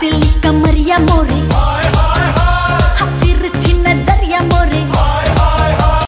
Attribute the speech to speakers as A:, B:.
A: दिल कमरिया मोरे